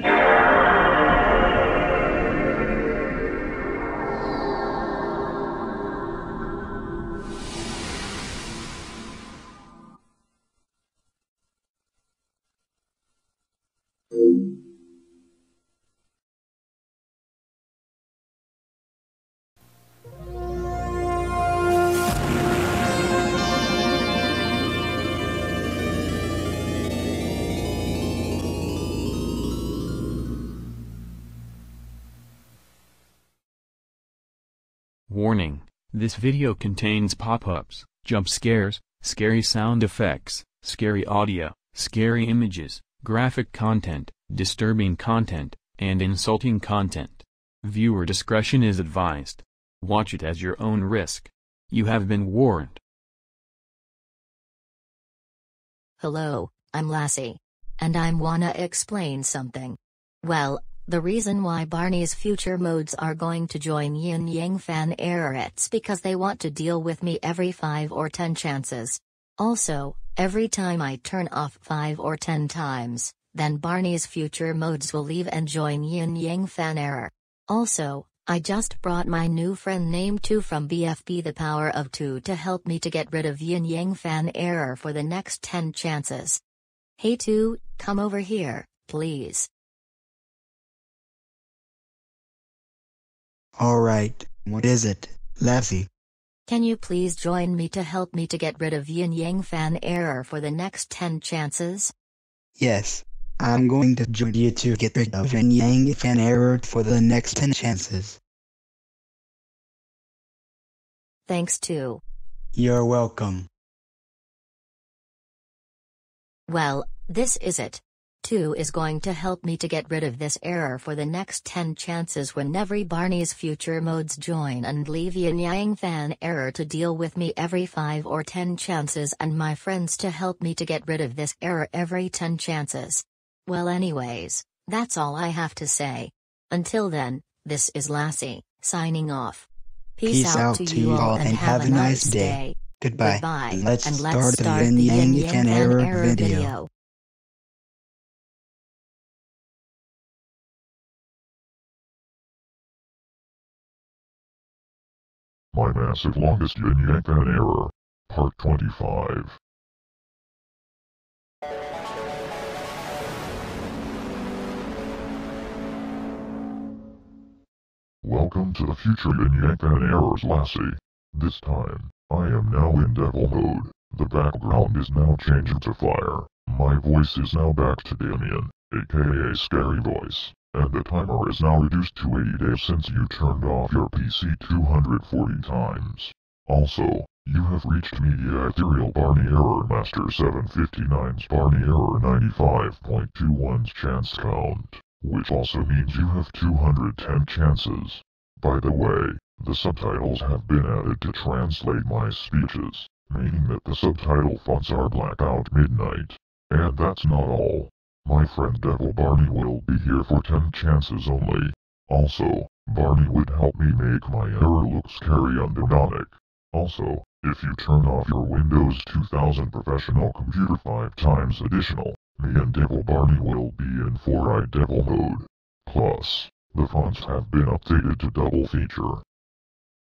Yeah. Warning, this video contains pop-ups, jump scares, scary sound effects, scary audio, scary images, graphic content, disturbing content, and insulting content. Viewer discretion is advised. Watch it at your own risk. You have been warned. Hello, I'm Lassie. And I'm wanna explain something. Well, the reason why Barney's future modes are going to join Yin Yang Fan Error it's because they want to deal with me every 5 or 10 chances. Also, every time I turn off 5 or 10 times, then Barney's future modes will leave and join Yin Yang Fan Error. Also, I just brought my new friend named 2 from BFB the power of 2 to help me to get rid of Yin Yang Fan Error for the next 10 chances. Hey 2, come over here, please. Alright, what is it, Lassie? Can you please join me to help me to get rid of Yin Yang Fan Error for the next 10 chances? Yes, I'm going to join you to get rid of Yin Yang Fan Error for the next 10 chances. Thanks 2. You're welcome. Well, this is it. 2 is going to help me to get rid of this error for the next 10 chances when every Barney's future modes join and leave Yin Yang Fan error to deal with me every 5 or 10 chances and my friends to help me to get rid of this error every 10 chances. Well anyways, that's all I have to say. Until then, this is Lassie, signing off. Peace, Peace out to you all and have a nice day. Goodbye. Goodbye. Let's and start let's the start Yin the Yang Yin Fan Yang Error Error video. video. My massive longest yin yang fan error. Part 25. Welcome to the future yin yang fan errors Lassie. This time, I am now in devil mode. The background is now changed to fire. My voice is now back to Damien, aka Scary Voice. And the timer is now reduced to 80 days since you turned off your PC 240 times. Also, you have reached Media Ethereal Barney Error Master 759's Barney Error 95.21's chance count, which also means you have 210 chances. By the way, the subtitles have been added to translate my speeches, meaning that the subtitle fonts are blackout midnight. And that's not all. My friend Devil Barney will be here for 10 chances only. Also, Barney would help me make my error look scary and demonic. Also, if you turn off your Windows 2000 Professional Computer 5 times additional, me and Devil Barney will be in 4-eye devil mode. Plus, the fonts have been updated to double feature.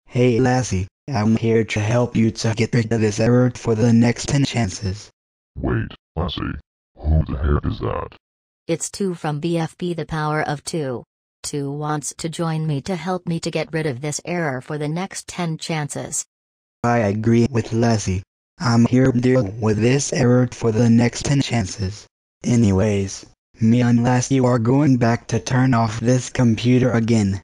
Hey Lassie, I'm here to help you to get rid of this error for the next 10 chances. Wait, Lassie. Who the heck is that? It's 2 from BFB the power of 2. 2 wants to join me to help me to get rid of this error for the next 10 chances. I agree with Lassie. I'm here to deal with this error for the next 10 chances. Anyways, me and Lassie are going back to turn off this computer again.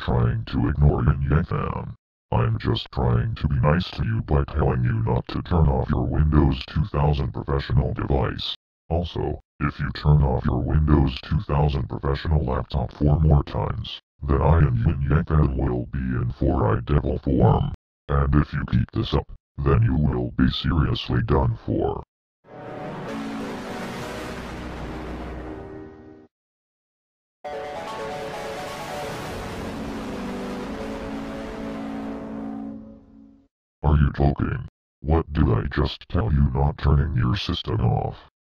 Trying to ignore Yin Yang Fan? I'm just trying to be nice to you by telling you not to turn off your Windows 2000 professional device. Also, if you turn off your Windows 2000 professional laptop four more times, then I and Yin Yang Fan will be in 4-eye devil form. And if you keep this up, then you will be seriously done for. You talking? What did I just tell you not turning your system off?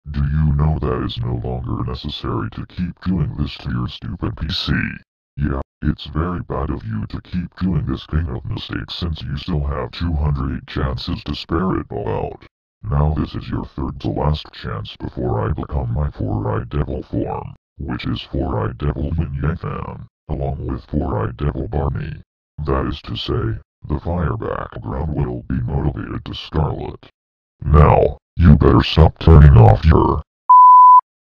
Do you know that is no longer necessary to keep doing this to your stupid PC? Yeah, it's very bad of you to keep doing this kind of mistake since you still have 208 chances to spare it all out. Now this is your third to last chance before I become my four-eyed devil form, which is four-eyed devil Yin Yang Fan, along with four-eyed devil Barney. That is to say, the fire background will be motivated to Scarlet. Now, you better stop turning off your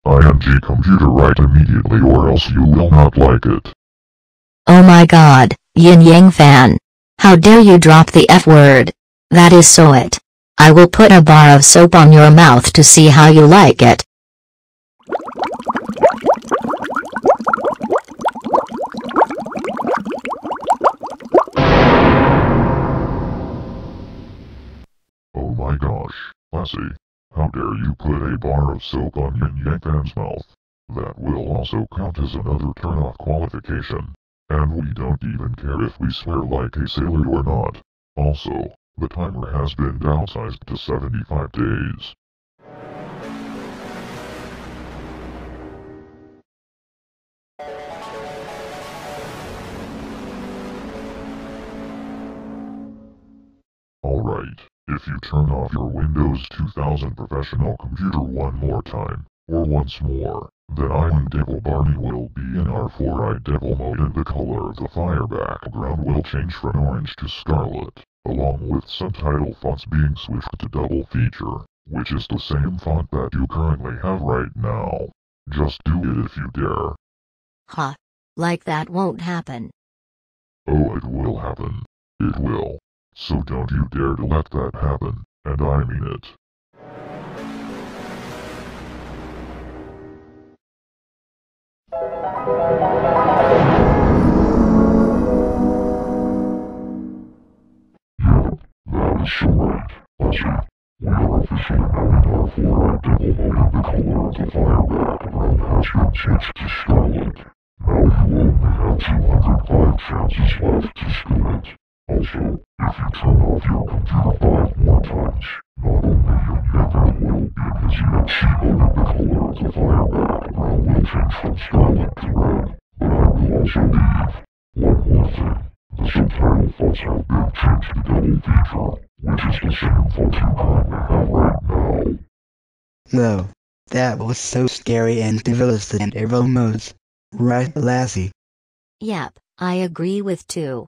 ING computer right immediately or else you will not like it. Oh my god, Yin Yang fan. How dare you drop the F word? That is so it. I will put a bar of soap on your mouth to see how you like it. My gosh, Lassie. How dare you put a bar of soap on Yin Yang Fan's mouth? That will also count as another turn-off qualification. And we don't even care if we swear like a sailor or not. Also, the timer has been downsized to 75 days. If you turn off your Windows 2000 professional computer one more time, or once more, then I and Devil Barney will be in our four-eyed devil mode and the color of the fire background will change from orange to scarlet, along with subtitle fonts being switched to double feature, which is the same font that you currently have right now. Just do it if you dare. Ha. Like that won't happen. Oh, it will happen. It will. So don't you dare to let that happen, and I mean it. That is. That's it. We are officially our devil the color of the fire has been to scarlet. Now you only have 205 chances left to spin it. Also, if you turn off your computer five more times, not only your Never will be in his EXE mode and the color of the fire background will change from scarlet to red, but I will also leave. One more thing. The subtitle fonts have been changed to double feature, which is the same font you currently have right now. Whoa. That was so scary and devilous in evil modes. Right, Lassie? Yep, I agree with two.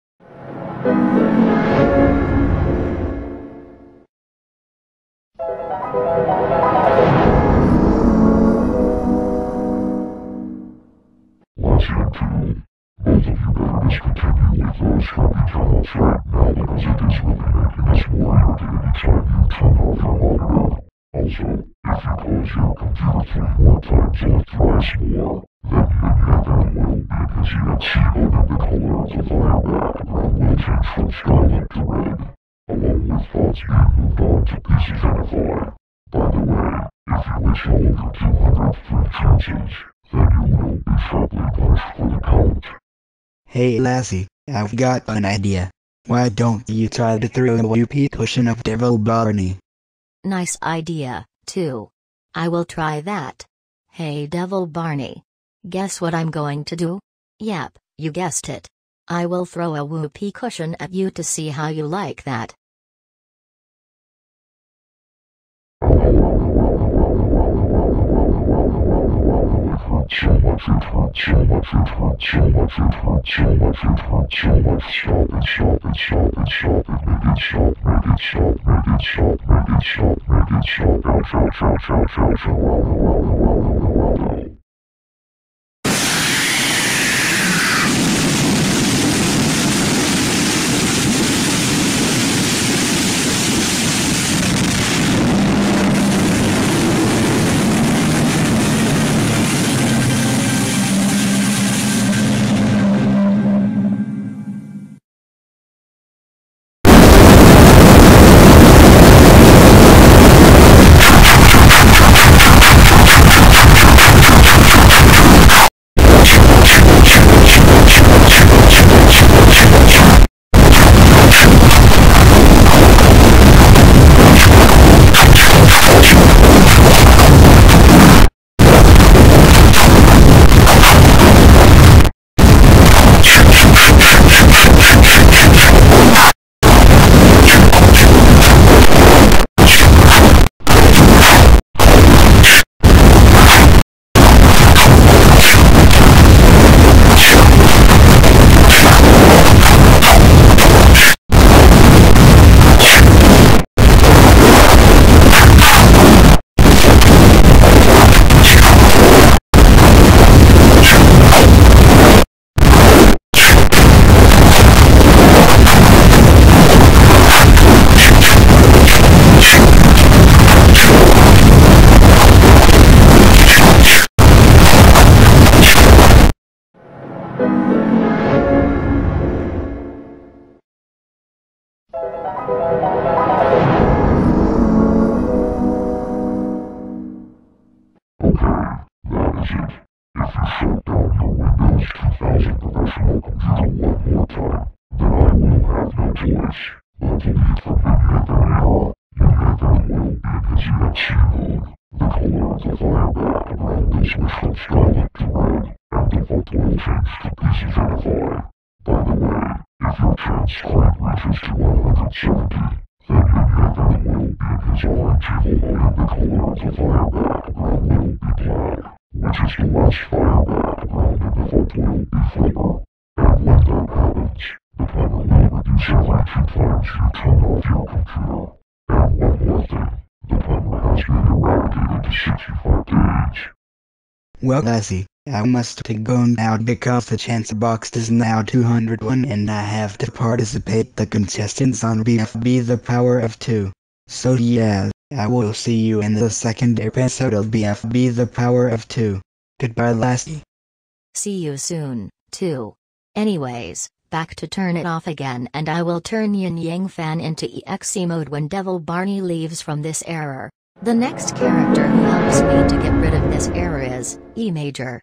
Also, if you close your computer three more times or thrice more, his EXE mode the color of the will change from scarlet to red, along with being moved on to. By the way, if you all of your 203 chances, then you will be sharply punished for the count. Hey Lassie, I've got an idea. Why don't you try to throw a whoopee cushion of Devil Barney? Nice idea, 2. I will try that. Hey Devil Barney. Guess what I'm going to do? Yep, you guessed it. I will throw a whoopee cushion at you to see how you like that. Choice but to leave from Yin Yang era. Yin will be in his EXE. The color of the fire background will switch from scarlet to red, and the vault will change to Pieces NFI. By the way, if your chance reaches to 170, then Yin Yang will be his orange mode and the color of the fire background will be black, which is the last fire background in the vault will be. And when that happens, the timer will reduce election times you turn off your computer. And one more thing, the has been eradicated to 65 days. Well, Lassie, I must take going out because the chance box is now 201 and I have to participate the contestants on BFB the power of 2. So yeah, I will see you in the second episode of BFB the power of 2. Goodbye Lassie. See you soon, 2. Anyways, back to turn it off again and I will turn Yin Yang Fan into EXE mode when Devil Barney leaves from this error. The next character who helps me to get rid of this error is E Major.